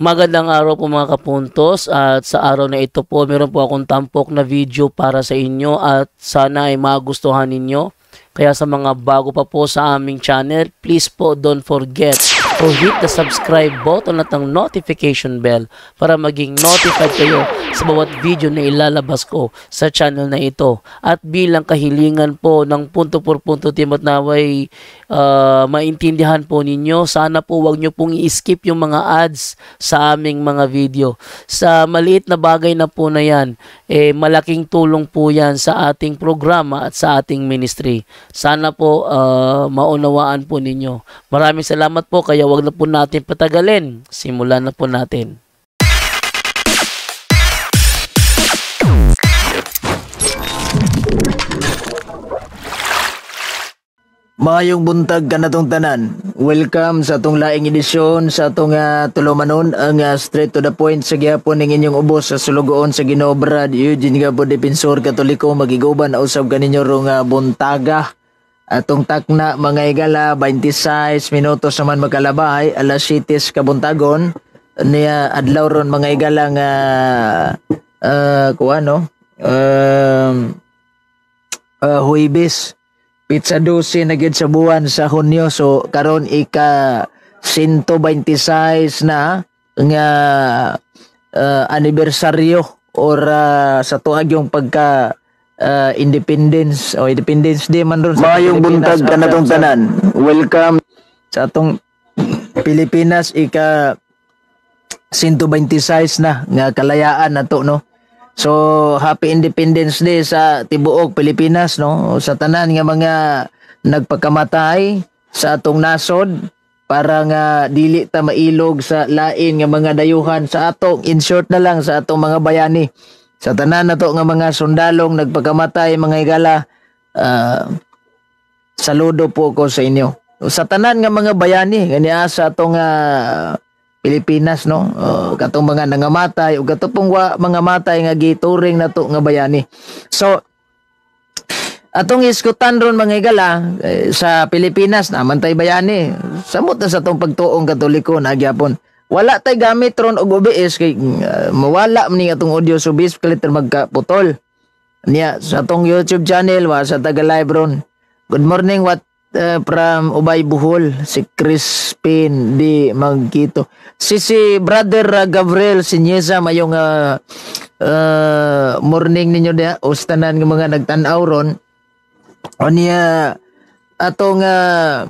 Magandang araw po mga kapuntos at sa araw na ito po meron po akong tampok na video para sa inyo at sana ay magustuhan ninyo. Kaya sa mga bago pa po sa aming channel, please po don't forget to hit the subscribe button at ang notification bell para maging notified kayo sa bawat video na ilalabas ko sa channel na ito. At bilang kahilingan po ng punto por punto team at naway uh, maintindihan po ninyo, sana po wag nyo pong i-skip yung mga ads sa aming mga video. Sa maliit na bagay na po na yan, eh, malaking tulong po yan sa ating programa at sa ating ministry. Sana po uh, maunawaan po ninyo. Maraming salamat po kaya wag na po natin patagalin. Simulan na po natin. Mayong buntag ka na tanan. Welcome sa atong laing edisyon sa atong uh, tulumanon ang uh, straight to the point sa gyapon ning inyong ubos sa sulugoon sa Ginoo Brad Eugene Gabo Defensor Katoliko magiguban usab kaninyo rong uh, buntaga. Atong takna mga igala 26 minutos naman magkalabay alas 7 kabuntagon. Niya adlaw ron mga igala nga uh, kuano um uh, uh, Huibis Pizza 12 na sa buwan sa Hunyo. So karon ika 126 na nga uh, anibersaryo or uh, sa tuig yung pagka uh, independence o independence day man ron sa Mayong buntag ka na tong tanan. Welcome sa atong Pilipinas ika 126 na nga kalayaan nato no. So, Happy Independence Day sa tibuok Pilipinas, no? Sa tanan nga mga nagpakamatay sa atong nasod para nga dili ta mailog sa lain nga mga dayuhan sa atong in short na lang sa atong mga bayani. Sa tanan nato nga mga sundalong nagpakamatay mga igala, uh, saludo po ko sa inyo. Sa tanan nga mga bayani, ganiya sa atong uh, Pilipinas no? Uh, katong mga nangamatay ug katong mga matay nga gituring nato nga bayani. So atong iskutan ron mga igala eh, sa Pilipinas naman tay bayani. Samot na sa atong pagtuong katoliko na gyapon wala tay gamit ron og OBS kay uh, mawala man ni atong audio subis kaliter magkaputol. Niya sa atong YouTube channel wa sa taga live ron. Good morning what uh, from Ubay Buhol, si Crispin di Magkito. Si si brother uh, Gabriel Sinyesa mayong uh, uh, morning ninyo dia ustanan ng mga nagtan-aw ron. O niya atong uh,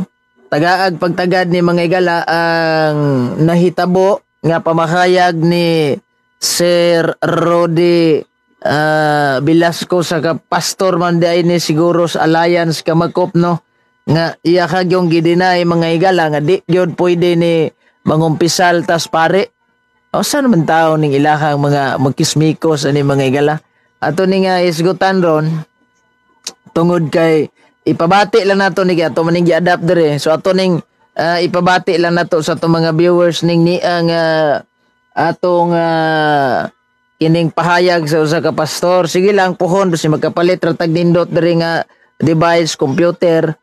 tagaag pagtagad ni mga igala ang nahitabo nga pamakayag ni Sir Rodi uh, Velasco sa pastor man ni siguro sa Alliance Kamakop no? Nga iya kag yung gidinay mga igala nga di gyud pwede ni mangumpisal tas pare. O saan naman tao ning ilahang mga magkismikos ani mga igala ato ni nga isgutan ron tungod kay ipabati lang nato ni ato maning gi-adapt dire. So ato ning uh, ipabati lang nato sa ato mga viewers ning ni ang uh, atong uh, kining pahayag sa usa ka pastor. Sige lang pohon basi magkapalit ratag nindot diri nga device computer.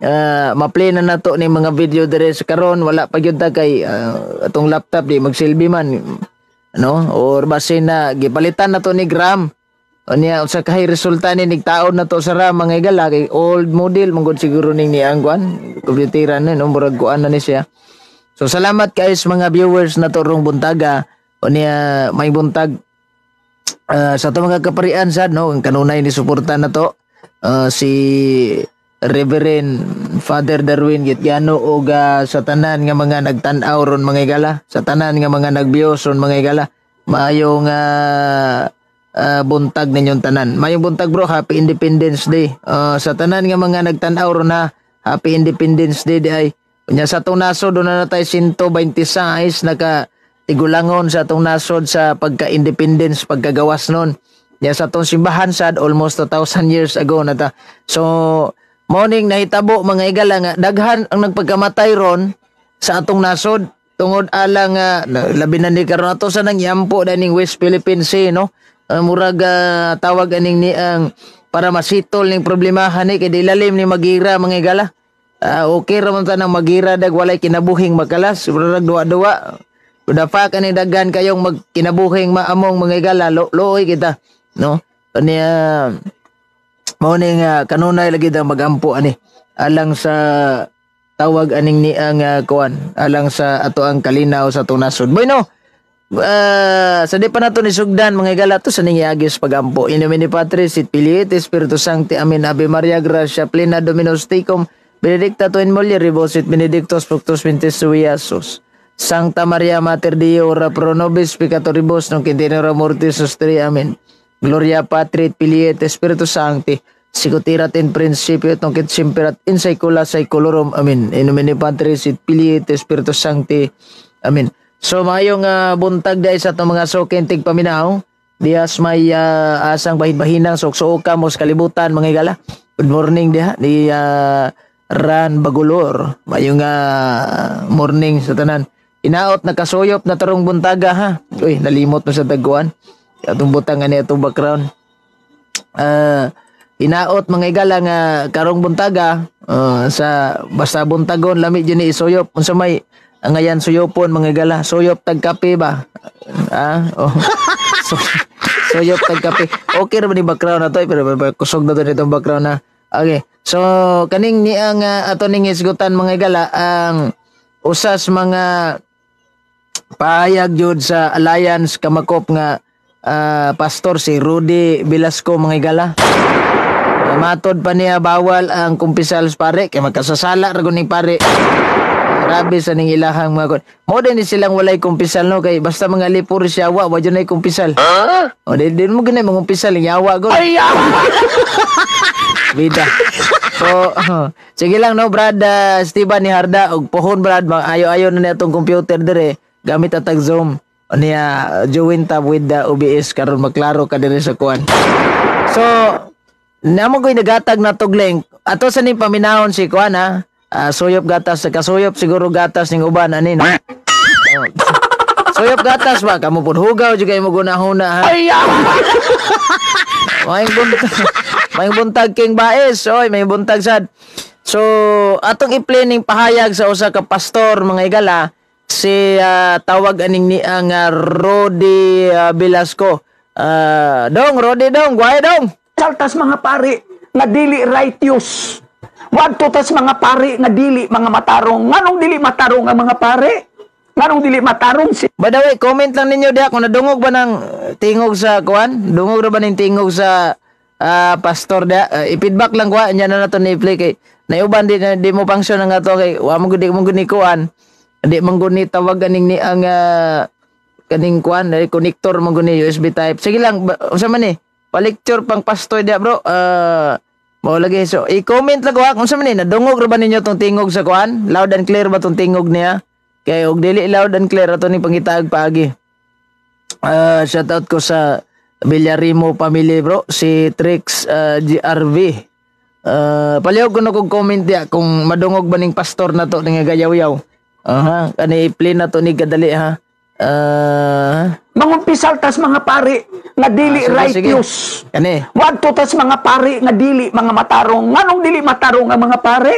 Uh, ma-play na nato ni mga video dire. Sa karon wala pa gyud kay uh, atong laptop di magsilbi man no? Or basin na gipalitan nato ni gram Unya sa kay resulta ni nigtaon na to sa RAM mga igala kay old model mangod siguro ning ni angwan kompyutera ni no murag kuan na ni siya. So salamat guys mga viewers na to rong buntaga. Unya may buntag uh, sa to mga kaparian sad no kanunay ni suporta na to uh, si Reverend Father Darwin Gitgano o uh, sa tanan nga mga nagtan-aw ron mga igala, sa tanan nga mga nagbiyos ron mga igala, maayong uh, uh, buntag ninyong tanan. Mayong buntag bro, Happy Independence Day. Uh, sa tanan nga mga nagtan-aw ron ha, Happy Independence Day di ay. Kunya sa atong nasod na tayo 126 naka tigulangon sa atong nasod sa pagka-independence, pagkagawas nun. Ya sa atong simbahan sad almost 2,000 years ago na ta. So Morning nahitabo mga igala nga daghan ang nagpagkamatay ron sa atong nasod tungod ala nga labi na ni karon sa nangyampo daning West Philippine Sea no. Uh, murag uh, tawag aning ni ang para masitol ning problemahan ni kay dilalim ni magira mga igala. Uh, okay ra man ta nang magira dag walay kinabuhing makalas murag duwa-duwa Kudafa ka ni daghan kayong magkinabuhing maamong mga igala, lo, looy kita. No? Kanya, mao ni nga kanunay lagi daw magampo ani alang sa tawag aning ni ang uh, kuan alang sa ato ang kalinaw sa tunasod. Bueno, uh, sa di pa nato ni sugdan mga igala to sa ning iagis pagampo. Inumin ni Patris sit Piliit Espiritu Sancti Amen Ave Maria Gracia Plena Dominus Tecum Benedicta tu in mulier ribosit benedictus fructus ventris sui, Iesus. Sancta Maria Mater Dei, ora pro nobis peccatoribus, nunc in tenera mortis nostri. Amen. Gloria Patri et Filii et Spiritus Sancti, sicut in principio et nunc et semper et in saecula saeculorum. Amen. In nomine Patris et Filii et Spiritus Sancti. Amen. So mayong uh, buntag dahil sa itong mga sokentig paminaw, Dias may uh, asang bahin-bahinang soksoka mo sa kalibutan mga igala. Good morning diha. Di uh, Ran Bagulor. Mayong uh, morning sa tanan. Inaot na kasuyop na tarong buntaga ha. Uy, nalimot mo sa taguan. Atong butang ani atong background. Uh, inaot mga igala nga karong buntaga uh, sa basta buntagon lami dyan ni isuyop. Unsa may ang ayan suyopon mga igala. Suyop tag kape ba? Ah, oh. so, suyop tag kape. Okay ba ni background na to? Pero kusog na to nitong background na. Okay. So kaning ni ang uh, ato ning isgutan mga igala ang usas mga pahayag jud sa alliance kamakop nga uh, pastor si Rudy Velasco mga igala. Uh, matod pa niya bawal ang kumpisal sa pare kay magkasasala ra ning pare. Grabe sa ning ilahang mga kon. Mo din ni silang walay kumpisal no kay basta mga lipur siya wa wa jud kumpisal. Huh? O di, di mo ganay mga kumpisal yawa go. Ay, Bida. So, sige lang no, Brad uh, Steven ni Harda og pohon Brad, ayo-ayo na niya tong computer dire gamit atag Zoom. Niya join tab with the OBS karon maklaro ka dire sa kuan. So, namo ko'y nagatag na tog link. Ato sa ni paminahon si kuan ha. Uh, suyop gatas sa kasuyop siguro gatas ning uban ani no. Oh. Suyop gatas ba kamo pud hugaw juga imo gunahuna ha. Ay, May buntag, may buntag king baes, oy, may buntag sad. So, atong i-planning pahayag sa usa ka pastor mga igala si uh, tawag aning ni ang uh, Rodi uh, Velasco. Uh, dong, Rodi dong, guay dong. Saltas mga pari nga dili righteous. Wadto tas mga pari nga dili mga matarong. Nganong dili matarong ang mga pari? Nganong dili matarong si By the way, comment lang ninyo diha kung nadungog ba ng tingog sa kuan? Dungog ra ba ning tingog sa uh, pastor diha? Uh, i-feedback lang kuan nya na nato ni play kay naiuban di, di mo function nga to kay wa mo gud mo gud kuan. Di man gud ni tawag ganing ni ang uh, kaning kuan dahil connector man gud ni USB type. Sige lang, unsa man ni? Pa-lecture pang pastor diha bro. Uh, mo lagi so i-comment lang ko kung sa man nadungog ra ba ninyo tong tingog sa kuan? Loud and clear ba tong tingog niya? Kay og dili loud and clear ato ni pangitag paagi. Uh, shout out ko sa Villarimo family bro, si Trix uh, GRV. Uh, palihog ko na kong comment dia kung madungog ba ning pastor na to ning gayaw-yaw. Aha, uh, kani play na to ni gadali ha. Uh, Mangumpisal tas mga pari nga dili uh, righteous. Kani. Wadto tas mga pari nga dili mga matarong. Nganong dili matarong nga mga pari?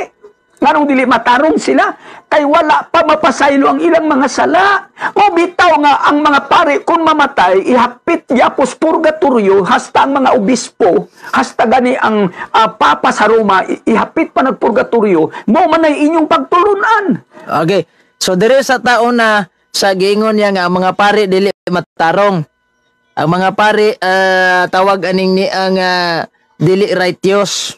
Nganong dili matarong sila? Kay wala pa mapasaylo ang ilang mga sala. O bitaw nga ang mga pare kung mamatay, ihapit yapos purgatorio, hasta ang mga obispo, hasta gani ang uh, papa sa Roma, ihapit pa nagpurgatorio, mo man ay inyong pagtulunan. Okay. So dire sa taon na sa gingon niya nga ang mga pare dili matarong. Ang mga pare uh, tawag aning ni ang uh, dili righteous.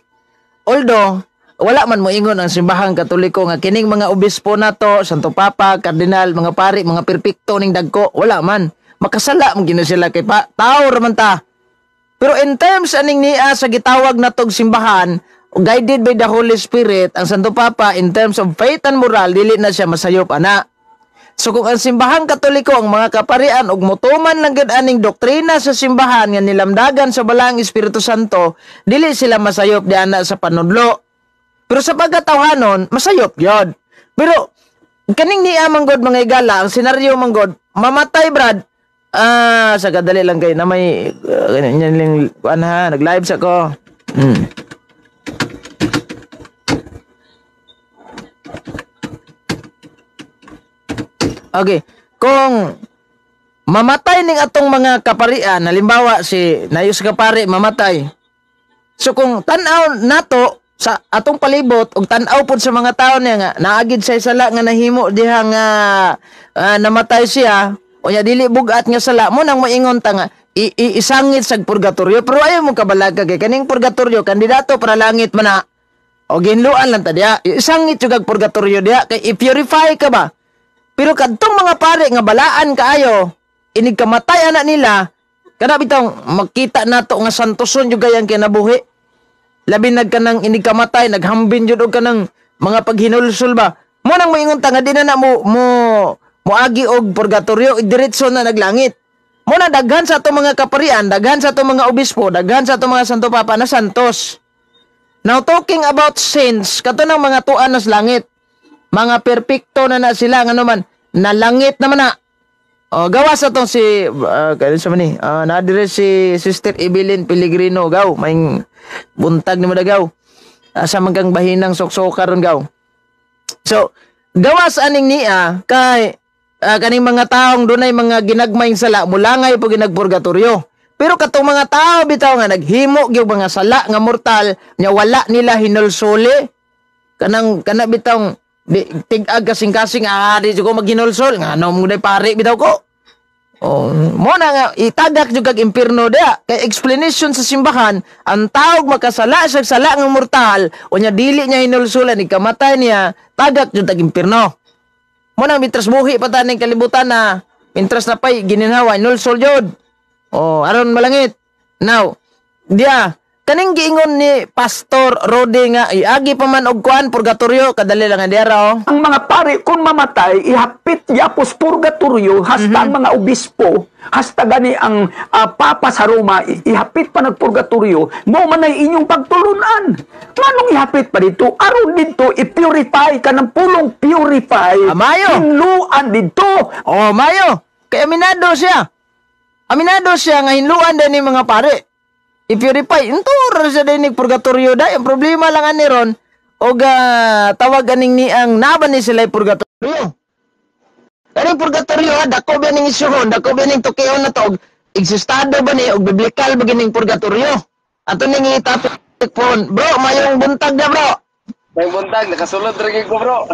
Although wala man mo ingon ang simbahang katoliko nga kining mga obispo nato, Santo Papa, Kardinal, mga pari, mga perpekto ning dagko, wala man. Makasala man gina sila kay pa, tao raman ta. Pero in terms aning niya sa gitawag na tog simbahan, guided by the Holy Spirit, ang Santo Papa in terms of faith and moral, dili na siya masayop ana. So kung ang simbahang katoliko ang mga kaparian ug motuman lang gid aning doktrina sa simbahan nga nilamdagan sa balang Espiritu Santo, dili sila masayop di ana sa panudlo pero sa pagkatawhanon, masayop yun. Pero, kaning ni Amanggod mga igala, ang senaryo manggod, mamatay brad, ah, sa kadali lang kayo na may, uh, ganyan lang, ha, nag-live sa ko. Hmm. Okay. kung mamatay ning atong mga kaparian, halimbawa si Nayos Kapari mamatay. So kung tan-aw nato sa atong palibot ug tan-aw pod sa mga tao niya nga naagid sa sala nga nahimo diha nga ah, namatay siya o nya dili bugat nga sala mo nang moingon ta nga i- i- isangit sa purgatorio pero ayo mo kabalag kay kaning purgatorio kandidato para langit man na o ginluan lang ta diya isangit jud purgatorio diya kay i-purify ka ba pero kadtong mga pare nga balaan kaayo inig kamatay anak nila kada bitaw makita nato nga santoson jud gayang kinabuhi. Labi nag kanang inig kamatay naghambin jud og kanang mga paghinulsol ba. Mo nang moingon ta nga di na na mo mo moagi og purgatorio diretso na naglangit. Mo na daghan sa atong mga kaparian daghan sa atong mga obispo daghan sa atong mga santo papa na santos. Now talking about saints kato ng mga tuan nas langit mga perpekto na na sila nga naman na langit naman na Oh, gawas atong si uh, kaya sa mani. Uh, nadire si Sister Evelyn Pellegrino gaw, may buntag ni madagaw. Uh, sa manggang bahinang soksokar ron gaw. So, gawas aning niya kay ah, kaning mga taong dunay mga ginagmayng sala mulangay po ginagpurgatorio. Pero katong mga tao bitaw nga naghimo gyud mga sala nga mortal nya wala nila hinulsuli kanang kana bitong di tig-ag kasing-kasing ah di ko maghinulsol nga ano mo pare bitaw ko. Oh, mo na nga itagak jud kag impierno dia kay explanation sa simbahan ang taog makasala sa sala nga mortal unya dili niya hinulsulan ikamatay niya tagak jud kag impierno. Mo na mitras buhi pa taning kalibutan na intras na pay gininhawa hinulsol jud. Oh, aron malangit. Now, dia kaning giingon ni Pastor Rode nga iagi pa man og kuan purgatorio kadali lang nga diara oh. Ang mga pare, kung mamatay, ihapit yapos purgatorio, hasta ang mga obispo, hasta gani ang ah, papa sa Roma, ihapit pa nagpurgatorio, mo man ay inyong pagtulunan. Manong ihapit pa dito? Aron dito, i-purify ka ng pulong purify. Amayo. Hinluan dito. Oh, mayo. Kay aminado siya. Aminado siya nga hinluan din ni mga pare. I-purify. Intura siya din ni purgatorio da. Ang problema lang ani ron. O ga tawag aning ni ang naban ni sila purgatorio. Kani purgatorio ha, dako ba ning isuhon, dako ba ning tukiyon na to, og eksistado ba ni, og biblikal ba gining purgatorio? Ato ning itapik phone. Bro, mayong buntag na bro. May buntag, nakasulod rin ko bro.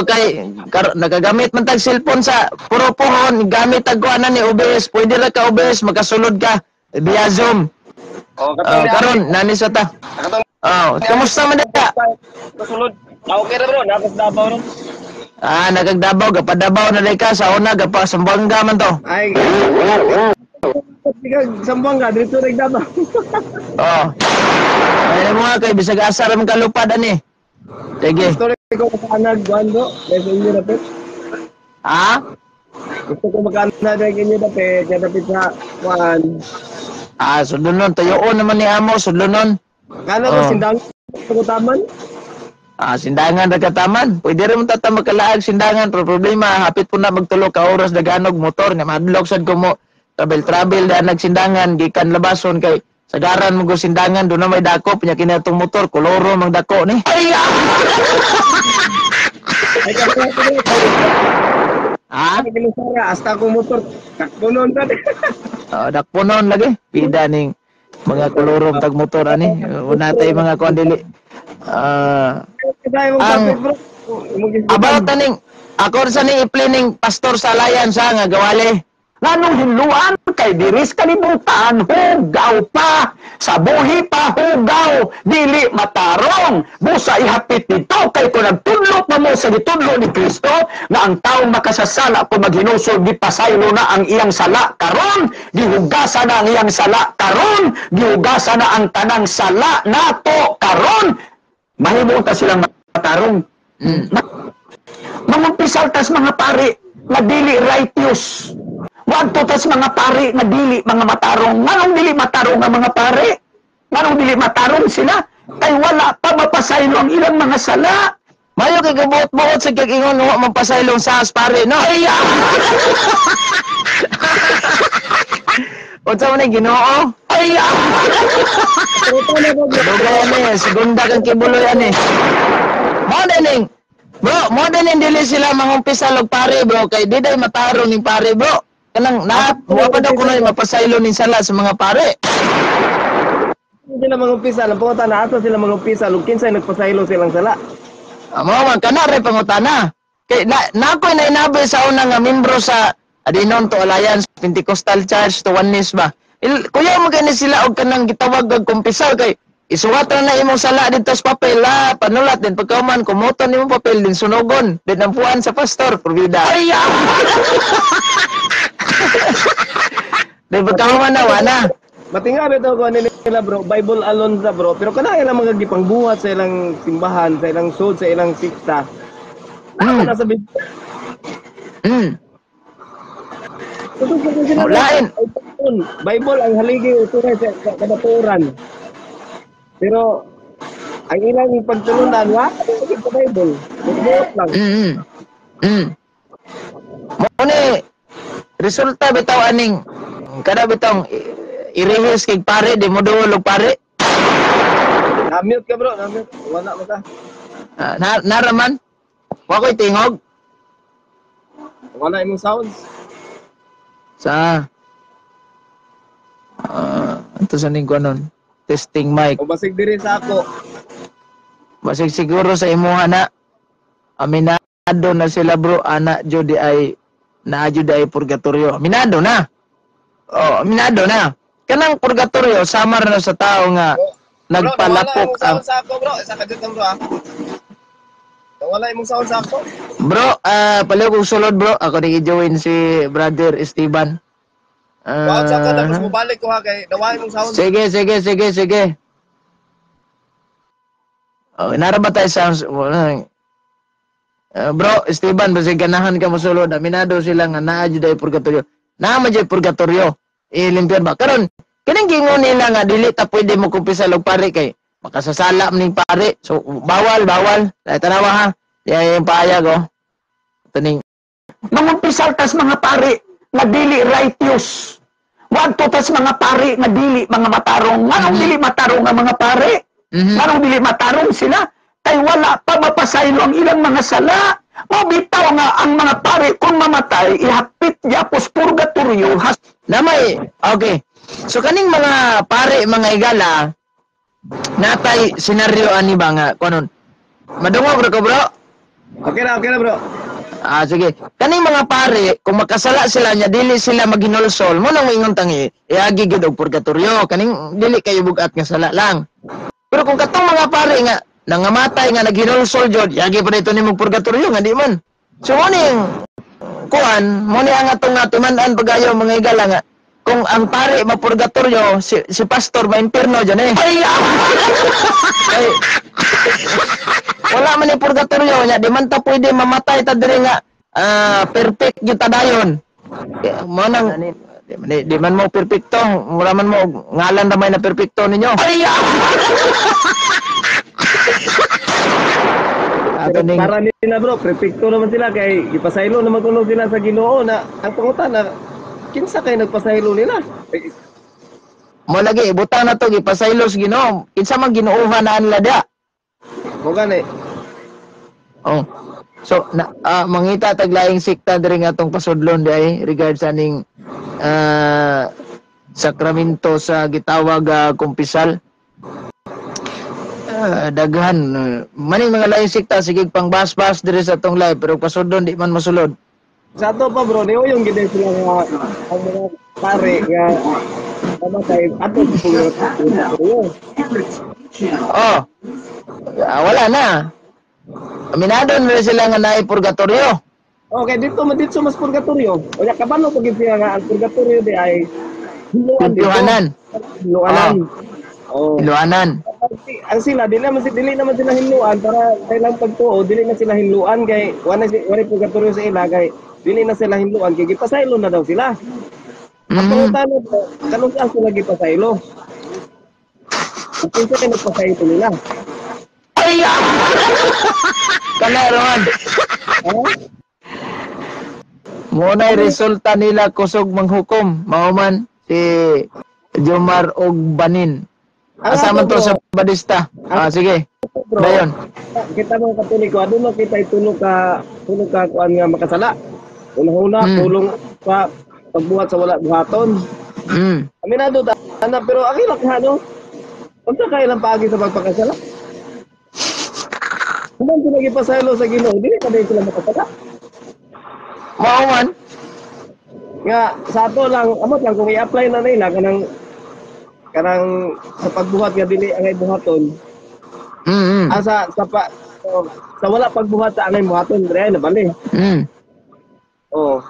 Okay, kar nagagamit man tag cellphone sa puro pohon, gamit tag kuanan ni OBS, pwede ra ka OBS magasulod ka via Zoom. Oh, katong karon nani sa ta. Oh, kamusta man data? kasulod. Ah, okay na bro, napos dabaw no. Ah, nagagdabaw gapadabaw na day ka sa una gapa Sambanga man to. Ay. Sige, sambang ka, dito rin dabaw. Oh. Ay mo kay bisag asa ra man kalupad ani. Sige. Gusto rin ko makaanag, Wando. Dahil inyo na pet. Ha? Gusto ko makaanag dahil inyo. Kaya napit sa Juan. Ah, sudlonon tuyoon naman ni amo sudlonon. Kano Oh. ko sindang pagutaman? Ah, sindangan kataman. Pwede ra man tata magkalaag sindangan pero problema hapit po na magtulo ka oras daganog motor nga madlok sad ko mo travel travel da nagsindangan gikan labason kay sagaran mo go sindangan do na may dako pinya kini atong motor koloro mang dako ni. Ay! Ha? Ay, kilusara. Hasta ko motor. Takpunon ka. Oh, dakponon lagi. Pida ning mga koloro tag motor ani. Una tay mga kuan dili. Ah, mong Ang- about taning ako sa ni i-planning pastor sa alliance ha, nga gawali. Nganong hinluan kay diris kalibutan, hugaw pa. Sa buhi pa, hugaw. Dili matarong. Busa ihapit dito kay kung nagtudlo pa mo sa gitudlo ni Kristo nga ang taong makasasala kung maghinusog di pasaylo na ang iyang sala karon gihugasan na ang iyang sala karon gihugasan na ang tanang sala nato karon mahimo ta silang matarong Ma- Mangumpisal tas mga pari nga dili righteous. Wadto tas mga pari nga dili mga matarong. Nganong dili matarong ang mga pari? Nganong dili matarong sila? Kay wala pa mapasaylo ang ilang mga sala. Mayo kay gabuot-buot sa kagingon wa mapasaylong sa pare no. Ay, ah! Unsa man Ginoo? ay, ah! Dugay ani, segunda kang kibuloy ani. Mo na ning Bro, mo din yung dili sila mangumpisa og pare bro kay di day matarong ning pare bro. Kanang na wa pa daw kuno mapasaylo ning sala sa mga pare. Hindi sila mangumpisa. Ang punta na ato sila mangumpisa. Lug kinsay nagpasaylo silang sala. Amo man kana ray pangutana. Kay na nakoy na inabi sa una nga membro sa Adinon to Alliance Pentecostal Church to Oneness ba. Il, kuya mo gani sila og kanang gitawag og kumpisal kay isuwatan na imong sala dito sa papel la panulat din pagkauman kumuton imong papel din sunogon din ang puan sa pastor provida. Ay! Di pagkauman na wala. Matinga bito ko ano nila bro, Bible alone sa bro. Pero kana ilang mga gipangbuhat sa ilang simbahan, sa ilang sud, sa ilang sikta. Ano Mm. na sa Bible? Mm. Tutug ko sila. Lain. Bible, Bible ang haligi uturay sa, sa kadaturan. Pero ang ilang pagtulunan, wa sa Bible. Buhat lang. Mm. Mm. Resulta bitaw aning kada bitong irehis kay pare di mo duol og pare. Na-mute ka bro, na-mute. Wala mo ka. Ah, na, naraman. Wa ko'y tingog Wala imong sounds. sa Ah, ito sa ning kuanon. Testing mic. O basig diri sa ako. Basig siguro sa imuha na aminado na sila bro ana jud ay na jud ay purgatorio. Aminado na. Oh, aminado na. Kanang purgatorio samar na sa tao nga nagpalapok Bro, imong ang sa ako bro. Isa ka dito bro. Nawala imong sound sa ako. Bro, ah palayo kong sulod bro. Ako nang i-join si brother Esteban. Wow, sa ako Ah, tapos ko ha kay nawala imong sound. sige, sige, sige, sige. Oh, nara ba tayo sa Ah, bro, Esteban, basta ganahan ka mo sulod. Aminado sila nga naa jud ay purgatorio. Naa man jud purgatorio. Ilimpyon ba? Karon, kining gingon nila nga dili ta pwede mo kumpisa og pare kay makasasala man ning pare. So bawal, bawal. Dahil tanawa ha. Yan yung paayag oh. Taning Mangumpisal tas mga pari nga dili righteous. Wadto tas mga pari nga dili mga matarong. Nganong dili matarong nga mga pari? Mhm. Nganong dili matarong sila? Kay wala pa mapasaylo ang ilang mga sala. Mabitaw nga ang mga pari kung mamatay, ihapit yapos purgatorio has Namay, okay. So kaning mga pare, mga igala, natay senaryo ani ba nga kunon. Madungog ra ko bro. Okay na, okay na bro. Ah sige. Kaning mga pare, kung makasala sila nya dili sila maghinulsol, mo nang ingon tangi, iagi gid og purgatorio. Kaning dili kayo bugat nga sala lang. Pero kung katong mga pare nga nangamatay nga naghinulsol jud, iagi pa dito nimo purgatorio nga di man. So mo ning kuan, mo ni ang atong nga timan-an pagayo mga igala nga kung ang pare mapurgatorio, si, si pastor ba impierno dyan eh. Ay, wala man yung purgatorio niya, di man ta pwede mamatay ta diri nga ah, perfect yung tadayon. Kaya, Mo nang di, di, di man mo perfecto, wala man mo ngalan ramay na perfecto ninyo. Ay, Ato ning Para nila bro, prepekto naman sila kay ipasaylo naman kuno sila sa Ginoo na ang pangutan na kinsa kay nagpasaylo nila. Mo lagi ibutang na to gipasaylos Ginoo. Kinsa man ginuuhan na anila da. Mo gani. Oh. So na ah, mangita tag laing sikta diri nga atong pasudlon di ay regards sa ning ah, sakramento sa gitawag ah, kumpisal. Ah, daghan maning mga laing sikta sige pang bas-bas diri sa atong live pero pasudlon di man masulod. Sa ato pa bro, niyo yung gid sila nga ang mga pare nga mamatay ato purgatorio. Oh. Ah, wala na. Aminado na sila nga naay purgatorio. Okay, dito man dito mas purgatorio. O ya kabalo pag nga ang purgatorio di ay. Hiluanan. Hiluanan. Oh. Iluanan. Ang- ang sila dili naman si- dili naman sila hinluan para kailang pagtuo dili na sila hinluan kay wala si wala purgatorio sa ila kay dili na sila hinluan kay gipasaylo na daw sila. Ang Mm. po, kanong saan sila gipasaylo? Kung kay nagpasaylo nila. Ay! Kana ron. Muna resulta nila kusog manghukom. Mauman si Jomar og Banin. Asa man to sa Badista? Ah, sige. bro. Dayon. Kita mo katoliko, ano mo kita itulog ka, tulog ka kuan nga makasala. Una-una, Hmm. tulong sa pagbuhat sa wala buhaton. Mm. Aminado ta, ana, pero ang ilak nga, no? Unsa kay lang paagi sa pagpakasala? Kung ano nagipasaylo sa Ginoo, dili ka din sila makasala. Mao man. Nga sa ato lang, amot lang kung i-apply na nila kanang kanang sa pagbuhat nga dili ang buhaton. Mm. Ah, sa sa pa, oh, sa wala pagbuhat sa angay buhaton, dire na bali. Mm. Oh.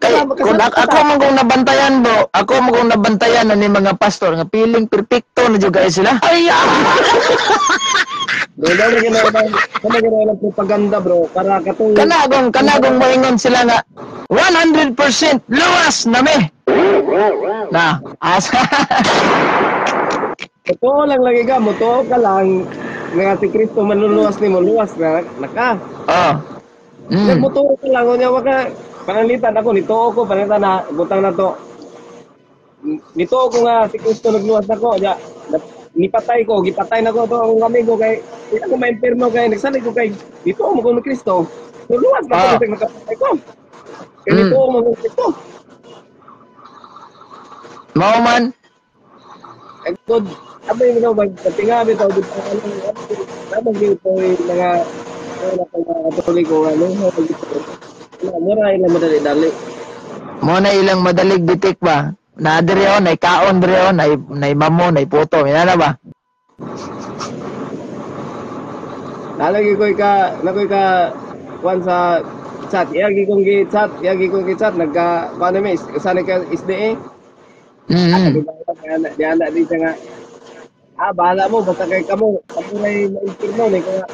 Kay kung ak- ako man kung nabantayan bro, ako man kung nabantayan na ni mga pastor nga piling perpekto na jud sila. Ay Bro, daw na ginawa ng, kama ginawa ng propaganda bro, para katong... kanagong kanagong moingon sila nga 100% luwas na me. Na, asa. Totoo lang lagi ka, totoo ka lang, nga si Kristo manluluwas ni mo, luwas na, naka. oh. Mm. Mm. Nagmuturo ka lang, kunya waka, panalitan ako, nitoo ko, panalitan na, butang na to. Nitoo ko nga, si Kristo nagluwas na ko, ya, na- nipatay ko, gipatay na ko to, ang amigo kay, hindi ako ma-imperno kay, nagsalig ko kay, dito mo ko ni Kristo, nuluwas na ko, Ah. kasi nakapatay ko. Kaya Mm. nitoo mo ko Kristo. Mao man. Ang good, abay mo na magkatingabi to, di pa ano, ano dito yung mga wala pang mga katoliko, ano, wala, mura ilang madali-dali. Mo na ilang madalig bitik ba? Na diri on, nay kaon diri on, nay nay mamo, nay puto, ina na ba? Nalagi ko ka, nakoy ka, kwan sa chat, iyagi kong gi-chat, iyagi kong gi-chat, nagka, paano may, sana ka SDA, Mm. di ba, di anak di nga, ah, bahala mo, basta kay kamo, kamo na yung na-impirno, ni kaya,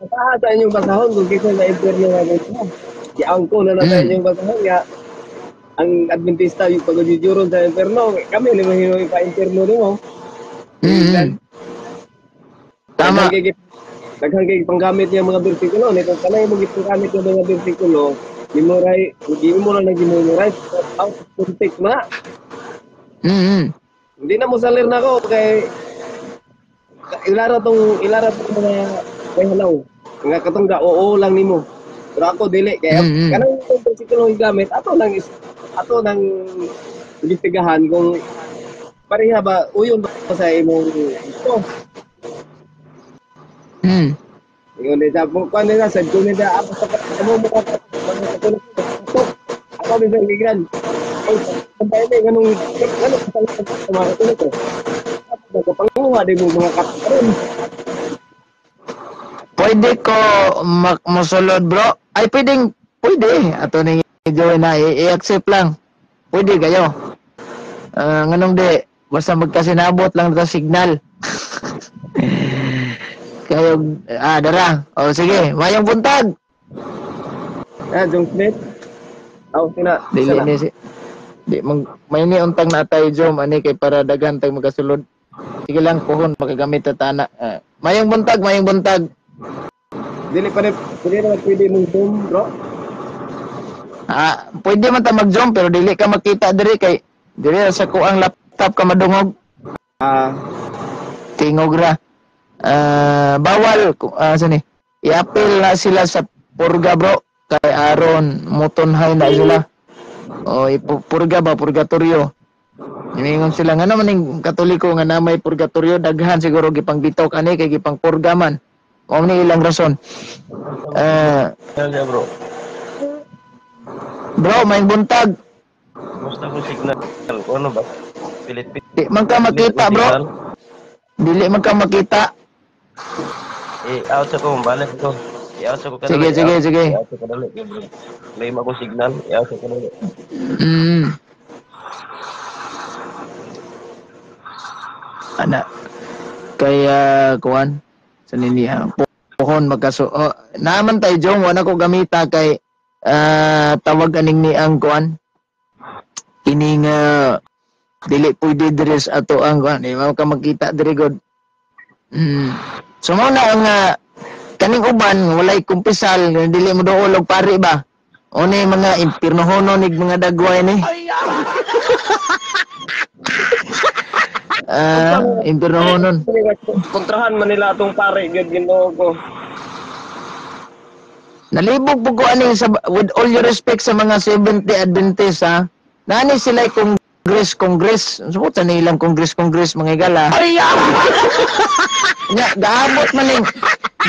basaha sa inyong basahon, kung kito na-impirno nga mo, Yaong ko na na sa Mm. inyong basahon, nga, ang Adventista yung pagjujuron sa impirno, kami ni mahino ipa-impirno ni mo. Mm. Tama. Daghang kay panggamit niya mga bersikulo nito kanay mo gipagamit ng mga bersikulo memorize hindi mo na nang memorize out of context na Mm. hindi na mo salir na ko kay ilara tong ilara tong mga kay halaw nga katong ga oo lang nimo pero ako dili kay Mm, mm. kanang bersikulo yung gamit ato nang ato nang gitigahan kung pareha ba uyon ba sa imong gusto Mm. Yung nila, kung kung nila, sa kung nila, ako sa ano mo katulog ko, ako din sa ligran. Ay, kung tayo na, ganun, ganun, sa mga ko. Tapos, nagkapanguha din mo mga katulog. Pwede ko mak mosulod bro. Ay pwedeng pwede ato ni join na i- i-accept lang. Pwede kayo. Ah, nganong di basta magkasinabot lang ta signal. kayo ah dara. O sige, mayong buntag. Ah, Smith. Oh, sina, Dili ni si di mag may ni untang na tayo jom ani kay para daghan tag magasulod. Sige lang pohon makagamit ta tana. Ah, mayong buntag, mayong buntag. Dili pa rin, dili na pwede mong zoom, bro. Ah, pwede man ta mag-zoom pero dili ka makita diri kay diri sa kuang laptop ka madungog Ah, tingog ra. Ah, bawal ku- ah sani. I-appeal na sila sa purga bro kay aron mutonhay na sila. O ipu- purga ba purgatorio. Iningon sila nga naman yung katoliko nga na may purgatorio daghan siguro gipang bitok ani kay gipang purga man. Mao ni ilang rason. Ah, Kaya bro, bro, may buntag. gusto ko signal. Ano ba? Pilit-pilit. Di man ka makita bro. Dili man ka makita. Eh, out sa ko, balik ko. I-out sa ko kadali. Sige, sige, i-out- sige. I-out sa kadali. May ako signal, i-out sa kadali. Mm. Ana. Kaya kuan sa niya pohon magkaso oh, naman tayo jong. Wala ko gamita kay ah, tawag aning ni ang kuan ining ah, dili pwede diri ato ang kuan mo ka makita diri god. Mm. so mo na ang ah, kaning uban walay kumpisal dili mo doolog pari ba? O ni mga impirno hono nig mga dagway ni Ah, impirno nun. Kontrahan man nila atong pare, gyud Ginoo ko. Nalibog po ko ani sa with all your respect sa mga 70 Adventist ha. Nani sila congress congress. Subot sa nilang congress congress mga igala. Ay! Nya gaabot maning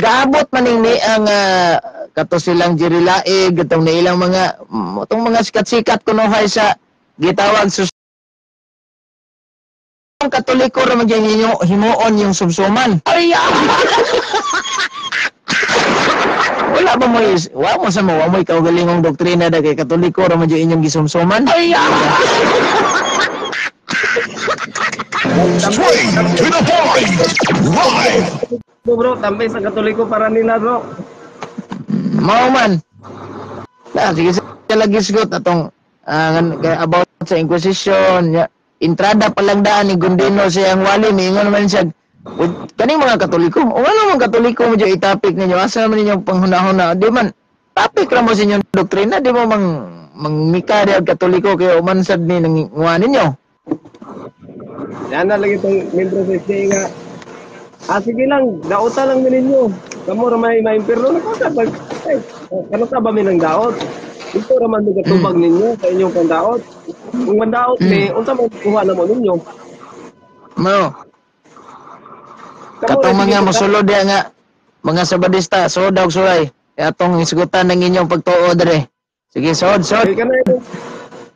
gaabot maning ni ang uh, kato silang Jerry Laig, katong na ilang mga itong mga sikat-sikat kuno hay sa gitawag sus ang katoliko ra himo- himuon yung subsuman. Ay, ah! Wala ba mo is, wala mo sa mo, wala mo ikaw galingong doktrina da kay katoliko ra dyan inyong gisumsuman. Ay, ah! So bro, tambay sa Katoliko para nila bro. Mao man. Na, sige sa lagi sigot atong ah, ngan- kay about sa Inquisition, ya, entrada pa lang daan ni Gundino siyang wali. Miingon man siya "Ud- kaning mga katoliko? O ano mga katoliko mo dyan itapik ninyo. Asa naman ninyo panghuna-huna? Di man topic ra mo sa inyong doktrina. Di mo mang mangmika ang katoliko kay umansad ni nanginguha ninyo. Yan na lagi itong membro sa SDA nga. Ah, sige lang, dauta lang ninyo. Kamu ra may may impirno na kung pag ay, kano ka ba may nang daot? Ito ra man may katubag ninyo sa inyong pandaot. Kung mandaot ni, unsa man kuha na mo ninyo? mo katong mga musulod diya nga mga sabadista sod og suray atong isugutan ng inyong pagtuo dire sige sod sod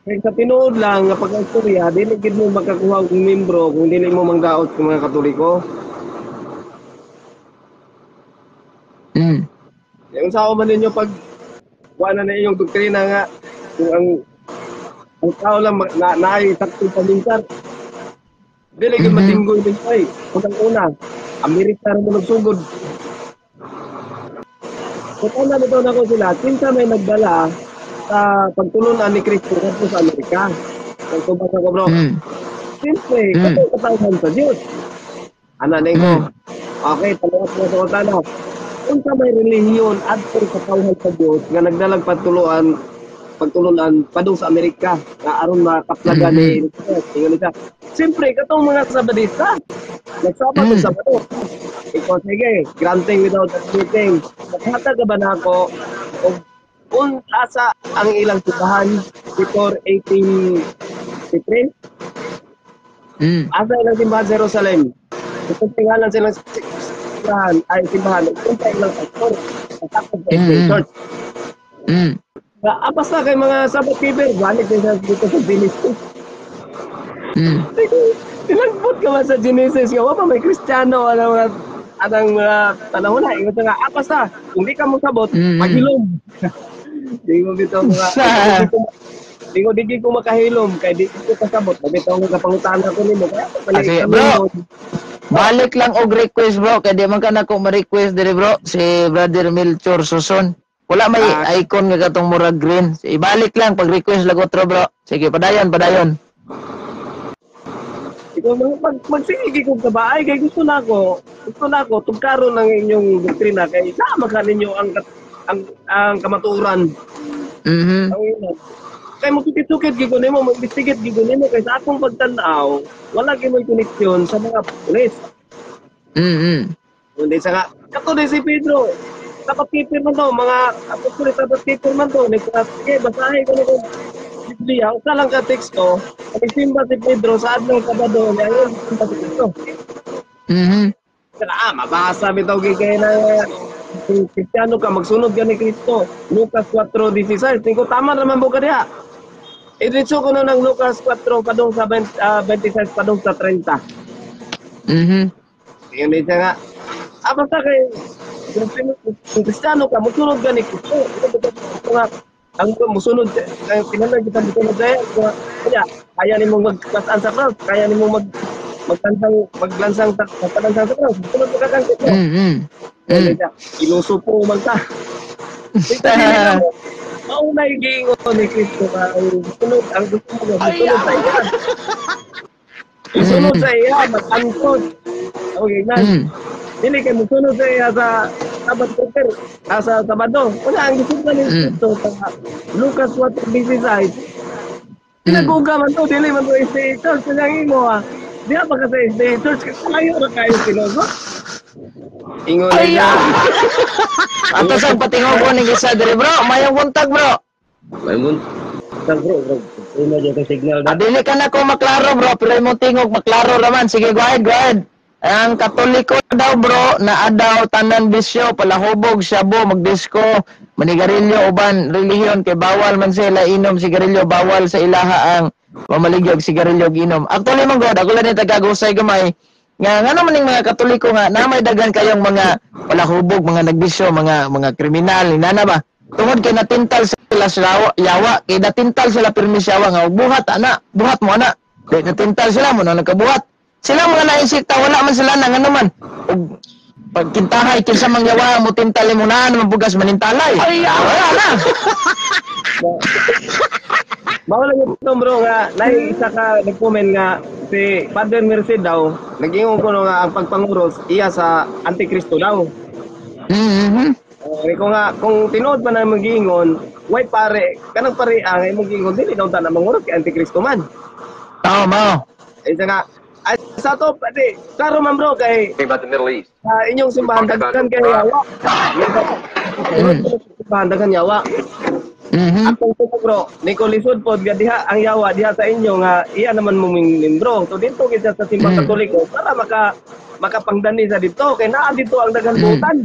Kaya sa tinuod lang, nga pag-istorya, dili gid mo makakuha og membro kung dili mo mangdaot sa mga katoliko. mm. Yung sa man ninyo pag wala na inyong doktrina nga kung ang ang tao lang na naay sakto paminsan. Dili gyud Mhm. matinggoy din ay. Unang una, Amerika ra mo nagsugod. Kung ano nito na ko sila, kinsa may nagdala sa pagtulunan ni Kristo kadto sa Amerika. Kung kubasa ko bro, Mm. Siyempre, Mm. kasi katawhan sa Diyos. Ano na ko? Okay, paluwas mo sa utana. Kung sa may relihiyon at kung katawhan sa Diyos nga nagdalag pagtuluan pagtulunan padung sa Amerika nga aron makaplaga ni Ingon. Siyempre, katong mga sabadista, nagsama Mm. sa bato. Ikaw, sige, granting without admitting. Naghatag ka ba na ako o kung asa ang ilang sibahan before 1853? Mm. Asa ilang simbahan sa Jerusalem? Kung tingalan silang simbahan, ay simbahan, kung ilang pastor, tapos sa Mm. church. Mm. Nga, ah, basta kay mga Sabbath keeper, balik din sa dito sa Genesis. Mm. Ilagbot ka man sa Genesis, nga, wapa may Kristiyano, ano mga, anang mga panahon na, ingat nga, ah, basta, kung di ka mo sabot, Mm. maghilom. Di mo bitaw mga, Sa- di ko, ko makahilom, kaya di ko kasabot, mabitaw nga kapangutan ako nimo, sige, bro. Balik lang og request bro kay di man ka nako ma-request diri bro si Brother Melchor Suson. Wala may Ah. icon nga katong murag green. Ibalik lang pag request lagotro bro. Sige, padayon, padayon. Ikaw mag, mag magsigigi kong kabaay kay gusto na ako. Gusto na ako tugkaron ng inyong doktrina kay sama ka ninyo ang ang ang kamaturan. Mhm. Ina. Kay mo tukit-tukit gigo nimo, mag-investigate gigo nimo kay sa akong pagtan-aw, wala gyud may koneksyon sa mga pulis. Mhm. Kundi sa nga, kato din si Pedro. Dapat keeper man to, mga apostolis dapat keeper man to. Sige, basahin ko kung Biblia. Usa lang ka teksto, ang simba si Pedro sa adlaw Sabado, niya yun, simba si Pedro. Mhm. Saka, ah, mabasa bitaw gigay na kung Kristiyano ka, magsunod ka ni Kristo. Lucas 4.16. Tingko, tama naman mo ka diha. Idiretso ko na ng Lucas 4 padung sa 20, ah, 26 padung sa 30. Mhm. Din siya nga. Ah, basta kay kung, Kristiyano ka, musunod ka ni Kristo. Ito nga, ang musunod, ang pinanay kita musunod kaya, kaya, kaya, ni mong magkasaan sa cross, kaya ni mong mag, maglansang, maglansang, maglansang sa cross, musunod ka kang Kristo. Mhm. Kaya Mm. iluso po man ka. Ito mauna yung giingon ni Kristo ka, sunod, ang gusto mo, sunod sa iya. Isunod sa iya, mag-angkot. Okay, na. Mm. Dili kay musunod sa iya sa Sabat Peter, ah, sa Sabado. Wala, ang gusto ka ni Mm. Kristo sa Lucas 4.16. Pinaguga man to, dili man to i-church. Kaya imo ah. Diya pa kasi sa church kayo ra kayo piloso. Ingon Ay, na. Ato sa patingog ko ni isa diri bro, mayong buntag bro. May mun. Sa bro, bro. Una dyan ka signal na. Dili ka na ko maklaro bro, pero imong tingog maklaro raman. Sige, go ahead, go ahead. Ang katoliko daw bro, na adaw tanan bisyo, palahubog, shabu, magdisko, manigarilyo, uban, relihiyon, kay bawal man sila inom sigarilyo, bawal sa ilaha ang mamaligyog sigarilyo inom. Actually man god, ako lang ni tagagusay gamay. Nga nga naman ning mga katoliko nga na may daghan kayong mga palahubog, mga nagbisyo, mga mga kriminal, inana ba? Tungod kay natintal sila sa yawa, kay natintal sila pirmi sa yawa nga buhat ana, buhat mo ana. Kay natintal sila mo na nagkabuhat. Sila mga nainsikta wala man sila nang ano man. Og pagkintahay kinsa mang yawa mo na naman bugas manintalay. Ay, wala na. Mawala yung ito bro nga, nay isa ka nag-comment nga si Father Merced daw, nag-ingon ko no nga ang pagpanguros iya sa Antikristo daw. Mhm. Okay, kung nga, kung tinood pa na mag-iingon, why pare, kanang pare ang imong giingon, dili daw ta na mangurot kay Antikristo man. Tao mo. Isa nga, ay, sa to, pati, klaro man bro, kay about the Middle East. sa inyong simbahan, daghan kay yawa. Simbahan, daghan yawa. Mhm. Atong tuko bro, ni ko lisod pod nga diha ang yawa diha sa inyo nga iya naman mo ming membro. So dito siya sa simbang Mm. katoliko para maka makapangdani sa dito kay naa dito ang daghang Mm. butan.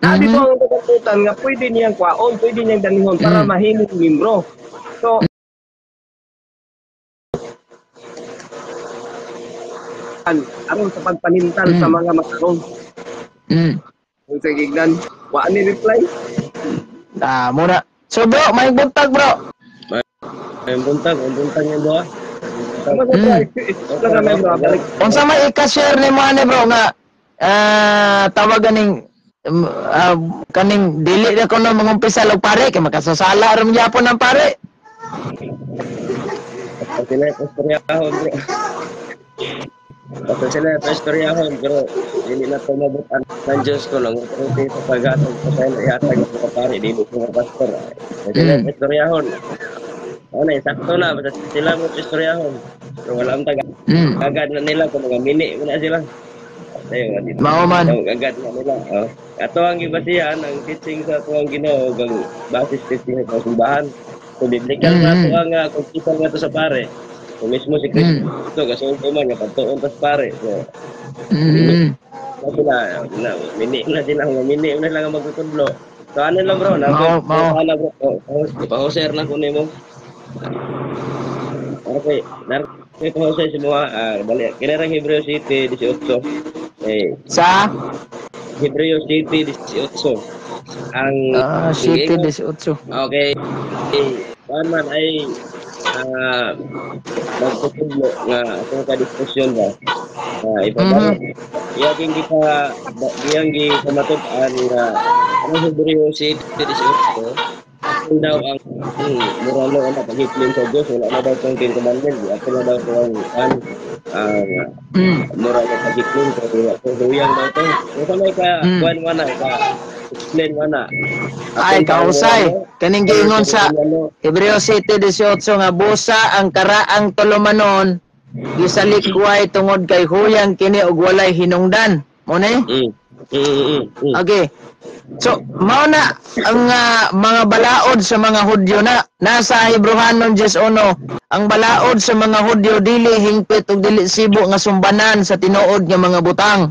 Naa Mhm. dito ang daghang butan nga pwede niyang kwaon, pwede niyang danihon para Mm. mahimong membro. So aron sa pagpanintal Mm. sa mga matarong Mhm. kung sa gignan wa ni reply Ah, muna. So bro, may buntag bro. ay buntag ang buntag niya Ano Mm. Unsa may i-share ni mo ani bro nga ah tawag ganing um, ah, kaning dili na ko na mangumpisa og pare kay makasasala ra man gyapon ang pare. Yung istoryahon, bro. Kasi sila yung istoryahon, pero hindi na ito mabutan ng Diyos ko lang. Kasi sa pag-atong sa tayo na ihatag ng mga pare, di mo mga pastor. Sila yung istoryahon. Ano na, sakto na. Basta sila mo istoryahon. Pero wala ang taga. Mm. Agad na nila kung mga mini mo na sila. Nga dito. Mao man. So, agad na nila. Oh. Ato ang ibasihan, ang teaching sa ito ang ginoo, ang basis teaching sa simbahan. So, biblical Mm. nga ito ang uh, kung nga ito sa pare. So, mismo si Kristo, Mm. ito, kasunod man nga, pagtuon tas pare. So, Mm. kasi na, na, mini na sila, mini na lang ang magtutudlo. So, ano lang bro, na, Mao- mao. Ano bro, oh, oh, ipahoser na ko mo. Okay, dar may pahoser si mga, ah, bali, kinarang Hebreo City, 18. Eh, Sa Hebreo City 18. Ang ah, City ang- 18. Okay. Eh, man ay ah magtutudlo nga atong ka diskusyon ba. Ah, ipabago. Iyang gi ka iyang gi kamatud-an nga ang Hebreo City 18 kung daw ang hmm, moralo ang paghiklin sa Diyos, wala na daw itong Ten Commandments, di ako na daw ito ang ang ang Mm. moral na paghiklin sa Diyos. So, huyang daw ito. Kung sa may ka, Mm. kuhan mo na, ka, explain mo na. Ay, kausay. Kaning giingon sa Hebreo City 18 nga busa ang karaang tulumanon gisalikway tungod kay huyang kini og walay hinungdan. Mo ni? Mm. Mm, mm. Okay. So, mao na ang ah, mga balaod sa mga Hudyo na nasa Hebrehanon 11. Ang balaod sa mga Hudyo dili hingpit ug dili sibo nga sumbanan sa tinuod nga mga butang.